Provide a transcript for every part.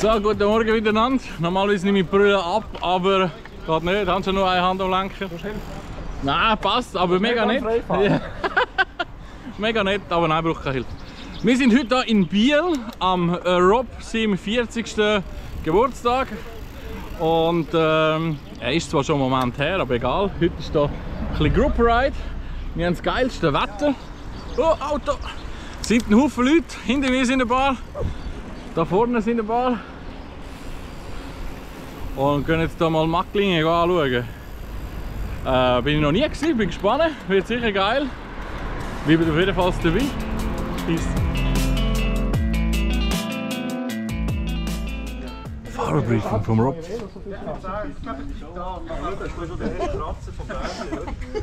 So, guten Morgen miteinander. Normalerweise nehme ich die Brille ab, aber geht nicht. Haben Sie nur eine Hand am Lenken? Nein, passt, aber mega nett. Mega nett, aber nein, braucht keine Hilfe. Wir sind heute hier in Biel am äh, Rob seinem 40. Geburtstag. Und ähm, er ist zwar schon einen Moment her, aber egal. Heute ist hier ein bisschen Group Ride. Wir haben das geilste Wetter. Oh, Auto! Es sind ein Haufen Leute. Hinter mir sind ein paar. Da vorne sind ein paar. Und gehen jetzt hier mal Macklingen anschauen. Äh, bin ich noch nie gewesen, bin gespannt. Wird sicher geil. Bleibt auf jeden Fall dabei. Peace. Fahrerbriefing vom Rob.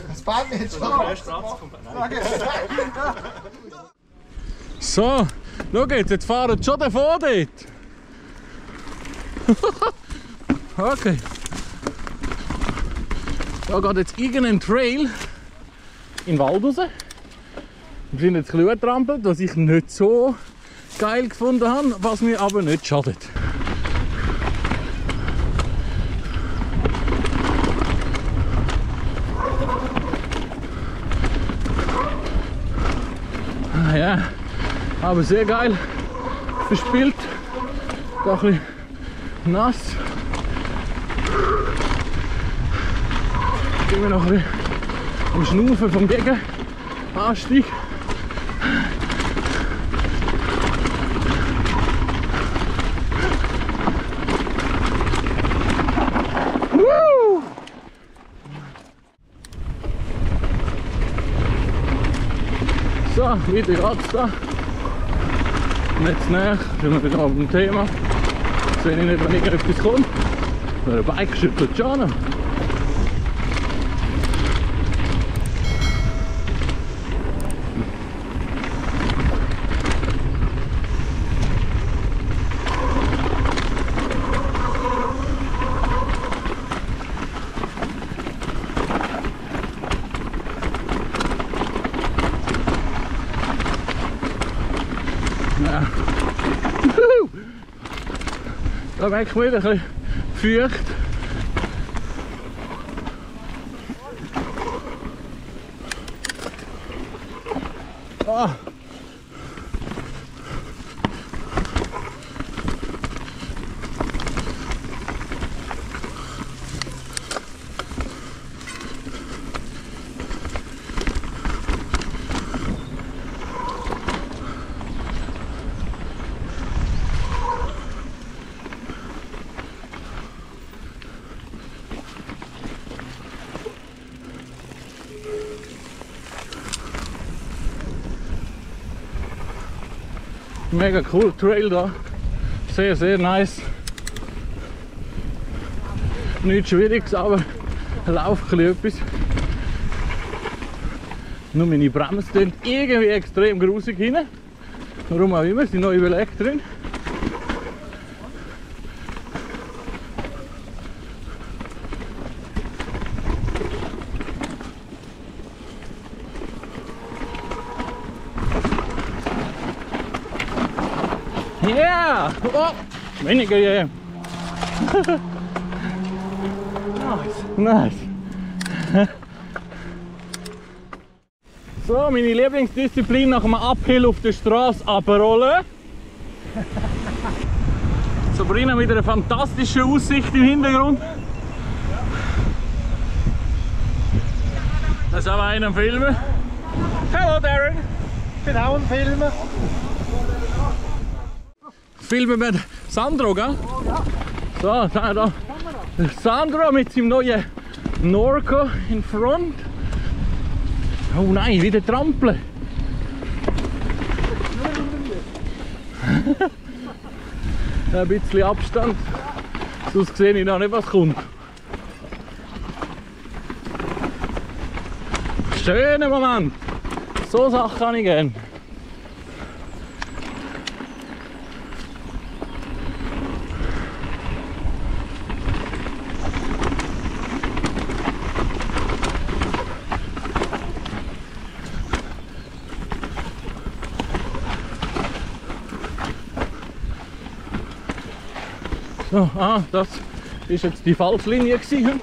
Das Band jetzt schon. So, schau jetzt, fahren schon davon dort. okay. Da geht jetzt irgendein Trail in den Wald raus. Wir sind jetzt ein bisschen was ich nicht so geil gefunden habe, was mir aber nicht schadet. Ah ja, aber sehr geil verspielt. Da ein bisschen nass. Immer noch ein bisschen am Schnaufen vom Gegenanstieg. So, wieder geht's da. Nicht näher, sind wir wieder auf dem Thema. Sehe ich nicht, wenn irgendetwas kommt. Ein Bike schüttelt schon noch. Da man wieder ein bisschen feucht. Ah. Mega cool Trail da. Sehr, sehr nice. Nichts Schwieriges, aber lauf ein etwas. Nur meine Bremsen irgendwie extrem grusig hin. Warum auch immer, sind noch überlegt drin. Yeah! Oh, weniger yeah. nice. Nice. So, meine Lieblingsdisziplin nach einem Uphill auf der Straße abrollen. Sabrina mit einer fantastischen Aussicht im Hintergrund. Das ist aber einer am Filmen. Hallo Darren! Ich bin auch ein Filmer. Filmen mit Sandro, gell? So, da, da. Sandro mit seinem neuen Norco in Front. Oh nein, wieder trampeln. Ein bisschen Abstand, sonst sehe ich noch nicht, was kommt. Schöner Moment. So Sachen kann ich gerne. So, ah, das ist jetzt die Falschlinie gewesen.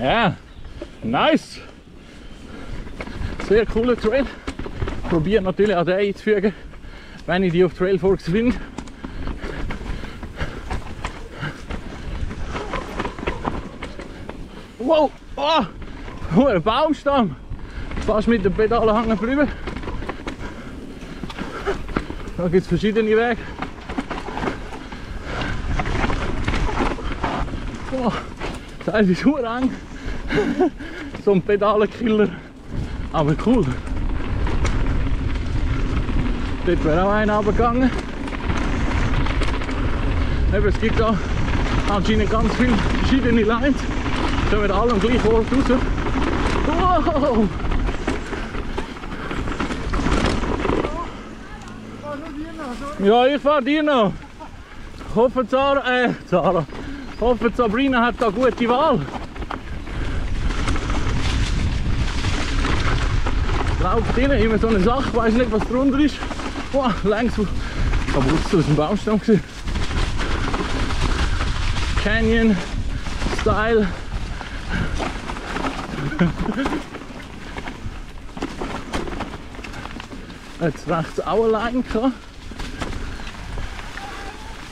Ja, nice. Sehr cooler Trail. Probiere natürlich auch den einzufügen, wenn ich die auf Trailforks finde. Wow, oh, oh, ein Baumstamm. Fast mit den Pedalen hängen geblieben. Da gibt es verschiedene Wege. Oh, das ist super eng. so ein Pedalenkiller. Aber cool. Dort wäre auch einer runtergegangen. Eben, es gibt da anscheinend ganz viele verschiedene Lines. Kommen alle am gleichen Ort! Ja, ich fahre dir noch. Hoffe Zara, äh, Zara. Hoffe Sabrina hat da gute Wahl. Lauft rein, immer so eine Sache, weiß nicht was drunter ist. Wow, längs kaputt aus dem Baumstamm gesehen. Canyon Style. Jetzt rechts auch allein gehabt.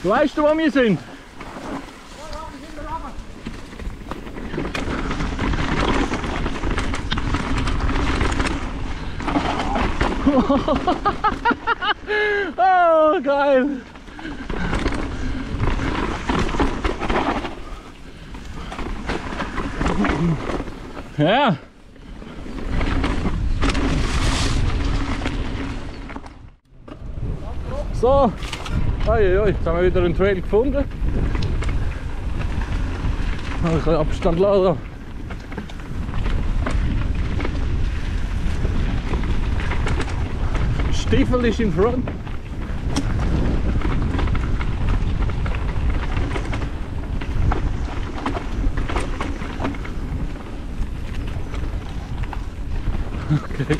Weißt du, wo wir sind? oh, geil! Ja! So, oi, jetzt haben wir wieder einen Trail gefunden. Ein bisschen Abstand lassen. Stiefel ist in front. Okay.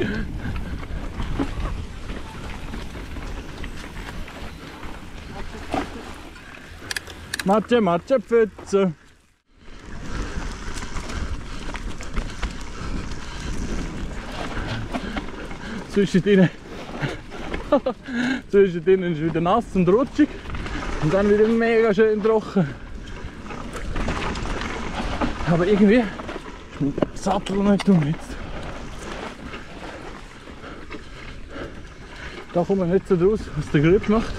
Mathe, Mathe, Pfütze. Zwischendrin, zwischendrin ist es wieder nass und rutschig und dann wieder mega schön trocken. Aber irgendwie ist mein Sattel nicht um jetzt. Da kommt man nicht so draus, was der Grip macht.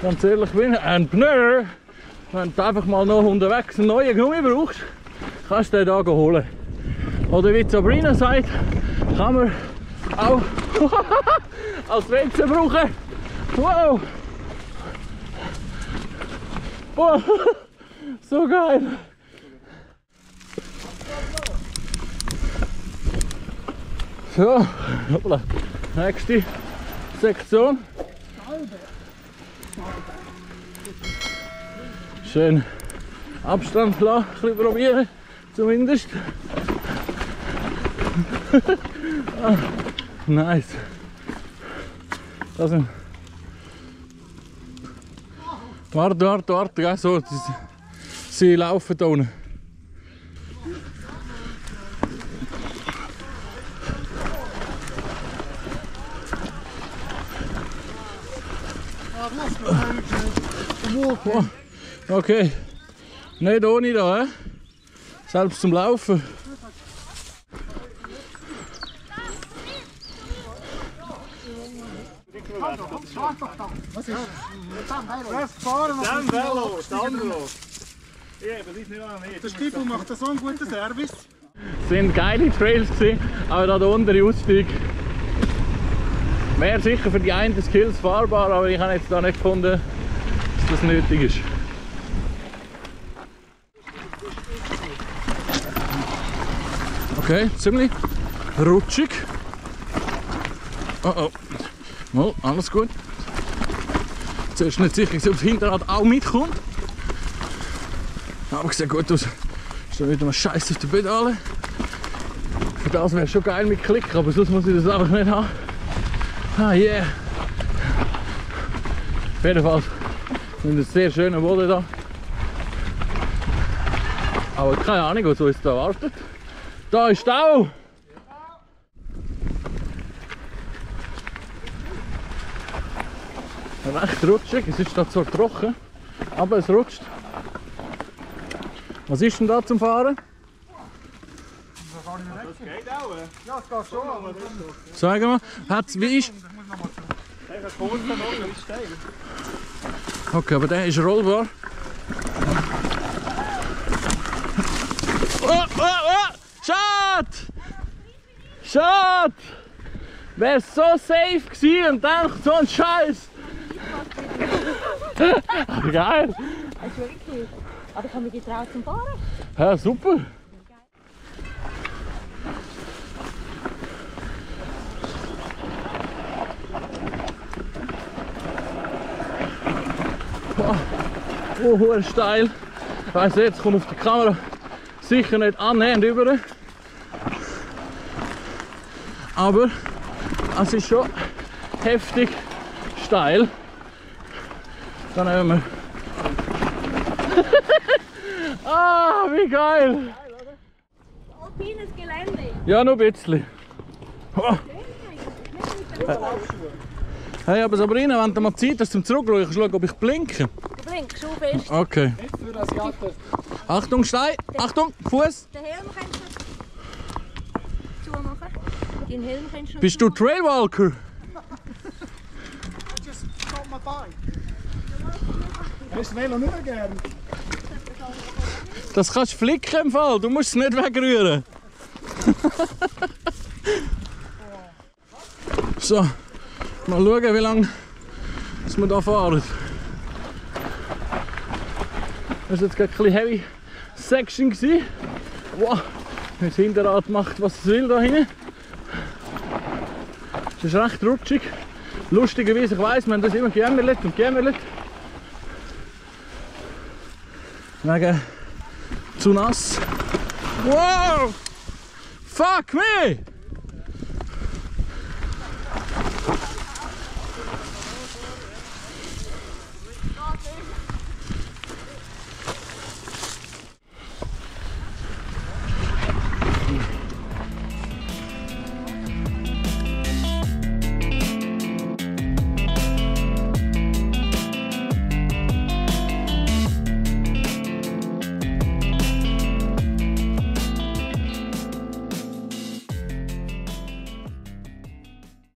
Ganz ehrlich bin. Und Pneu, wenn du einfach mal noch unterwegs einen neuen Gummi brauchst, kannst du den hier holen. Oder wie Sabrina sagt, kann man auch als WC brauchen. Wow! Boah, so geil! So, hoppla. nächste Sektion. Schön Abstand lassen, ein bisschen probieren, zumindest. ah, nice. Das sind. Warte, warte, warte, gell, so. Sie laufen da unten. Oh, okay. Nicht ohne da, hä? Selbst zum Laufen. Was das ist nicht an Der Stiefel macht so einen guten Service. Es sind geile Trails aber da der untere Ausstieg wäre sicher für die einen Skills fahrbar, aber ich habe jetzt da nicht gefunden, dass das nötig ist. Okay, ziemlich rutschig. Oh oh. Alles gut. Zuerst nicht sicher, ob das Hinterrad auch mitkommt. Aber sieht gut aus. Ist da wieder mal Scheiß auf den Pedale. Das wäre schon geil mit Klick, aber sonst muss ich das einfach nicht haben. Ah yeah. Auf jeden Fall sind ein sehr schöner Boden da. Aber keine Ahnung, was uns da erwartet. Da ist Stau! Recht rutschig, es ist da zwar trocken, aber es rutscht. Was ist denn da zum Fahren? Das geht auch. Ja, es geht schon. aber- Sag mal, hat's, wie ist? Das ist. Okay, aber der ist rollbar. Oh, oh, oh! Schade! Schade! Wäre so safe gewesen und dann so ein Scheiß! Geil! Das ist wirklich. Aber ich habe mich getraut zum Fahren. Ja, super! Oh, hure steil. Ich weiss es kommt auf die Kamera sicher nicht annähernd über. Aber es ist schon heftig steil. Dann nehmen wir. ah, wie geil! Alpines Gelände. Ja, nur ein bisschen. Oh. Hey, aber Sabrina, wenn du mal Zeit hast zum Zurückschauen, kannst du schauen, ob ich blinke. Du blinkst schon fest. Okay. Achtung, Stein! Achtung, Fuß! Den Helm kannst du zumachen. Den Helm kannst du Bist du Trailwalker? Just stop my bike. Hast du Velo nicht mehr gern? Das kannst du flicken im Fall, du musst es nicht wegrühren. so, mal schauen, wie lange wir hier fahren. Das war jetzt gerade ein bisschen heavy Section. Wow, das Hinterrad macht, was es will da hinten. Es ist recht rutschig. Lustigerweise, ich weiss, haben das immer geämmerlet und geämmerlet. Wegen zu nass. Wow! Fuck me!